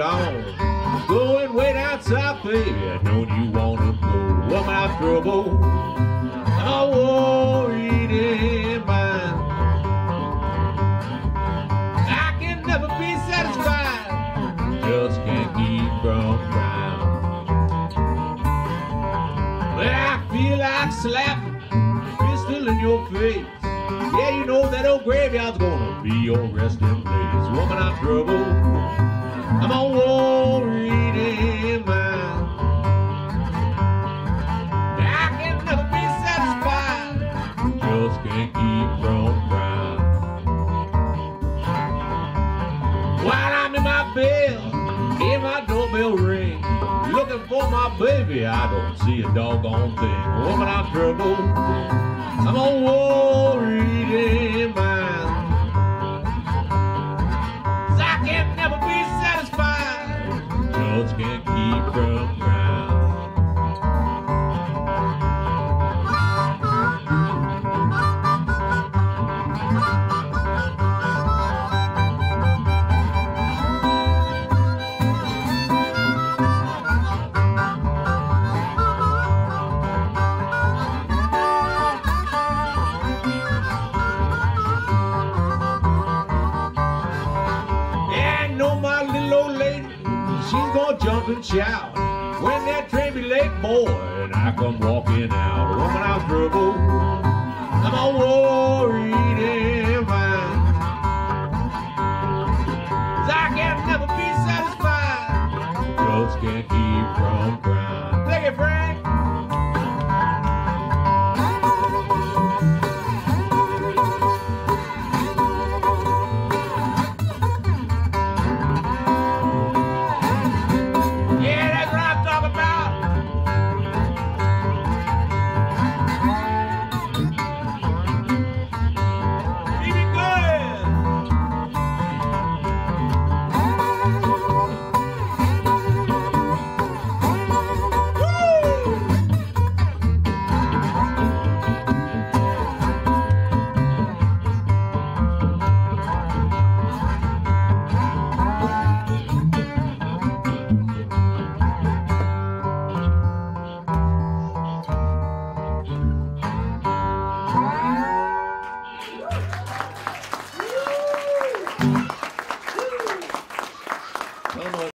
long. Going way down south, baby, I know you wanna go. Woman, I'm trouble. I'm worried in mind. I can never be satisfied. Just can't keep from crying. Well, I feel like slapping pistol in your face. Yeah, you know that old graveyard's gonna be your resting place. Woman, I'm trouble. I'm a worried in mind. I can never be satisfied. Just can't keep from crying. While I'm in my bed, hear my doorbell ring. Looking for my baby, I don't see a doggone thing. Woman, I'm trouble. I'm a worried in Just can't gonna jump and shout. When that train be late, boy, and I come walking out. Woman, I'm trouble. I'm a worried in mind. 'Cause I can never be satisfied. Just can't keep from